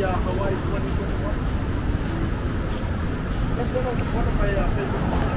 the uh, Hawaii 2021. Let's of my uh, Facebook.